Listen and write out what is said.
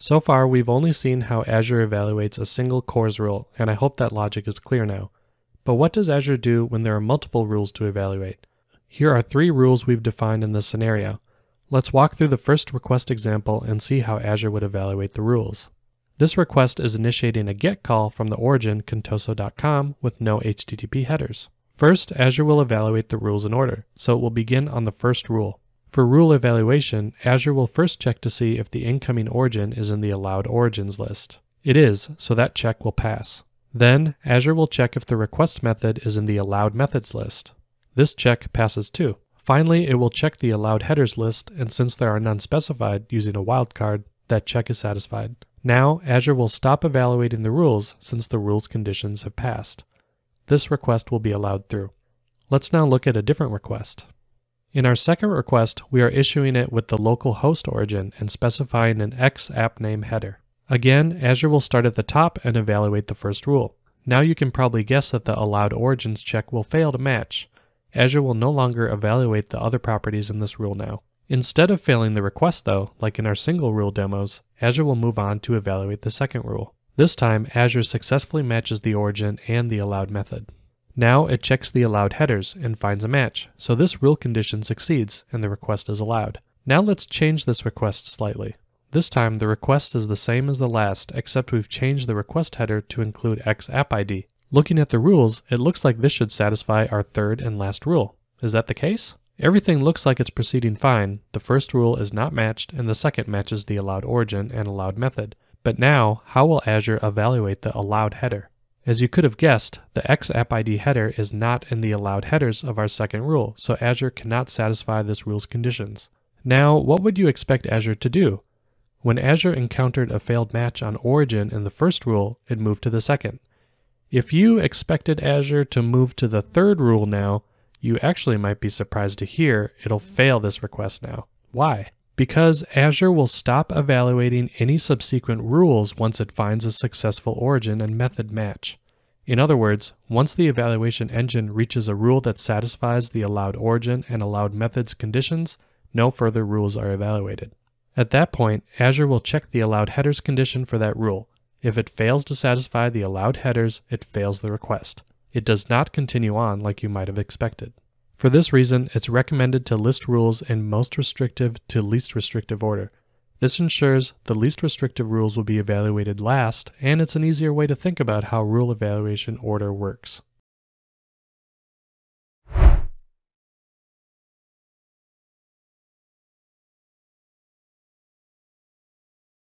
So far, we've only seen how Azure evaluates a single CORS rule, and I hope that logic is clear now. But what does Azure do when there are multiple rules to evaluate? Here are three rules we've defined in this scenario. Let's walk through the first request example and see how Azure would evaluate the rules. This request is initiating a GET call from the origin contoso.com with no HTTP headers. First, Azure will evaluate the rules in order, so it will begin on the first rule. For rule evaluation, Azure will first check to see if the incoming origin is in the allowed origins list. It is, so that check will pass. Then, Azure will check if the request method is in the allowed methods list. This check passes too. Finally, it will check the allowed headers list, and since there are none specified using a wildcard, that check is satisfied. Now, Azure will stop evaluating the rules since the rules conditions have passed this request will be allowed through. Let's now look at a different request. In our second request, we are issuing it with the local host origin and specifying an X app name header. Again, Azure will start at the top and evaluate the first rule. Now you can probably guess that the allowed origins check will fail to match. Azure will no longer evaluate the other properties in this rule now. Instead of failing the request though, like in our single rule demos, Azure will move on to evaluate the second rule. This time, Azure successfully matches the origin and the allowed method. Now it checks the allowed headers and finds a match, so this rule condition succeeds and the request is allowed. Now let's change this request slightly. This time the request is the same as the last except we've changed the request header to include XAppID. Looking at the rules, it looks like this should satisfy our third and last rule. Is that the case? Everything looks like it's proceeding fine. The first rule is not matched and the second matches the allowed origin and allowed method. But now, how will Azure evaluate the allowed header? As you could have guessed, the XAppID header is not in the allowed headers of our second rule, so Azure cannot satisfy this rule's conditions. Now, what would you expect Azure to do? When Azure encountered a failed match on origin in the first rule, it moved to the second. If you expected Azure to move to the third rule now, you actually might be surprised to hear it'll fail this request now. Why? Because Azure will stop evaluating any subsequent rules once it finds a successful origin and method match. In other words, once the evaluation engine reaches a rule that satisfies the allowed origin and allowed methods conditions, no further rules are evaluated. At that point, Azure will check the allowed headers condition for that rule. If it fails to satisfy the allowed headers, it fails the request. It does not continue on like you might have expected. For this reason, it's recommended to list rules in most restrictive to least restrictive order. This ensures the least restrictive rules will be evaluated last, and it's an easier way to think about how rule evaluation order works.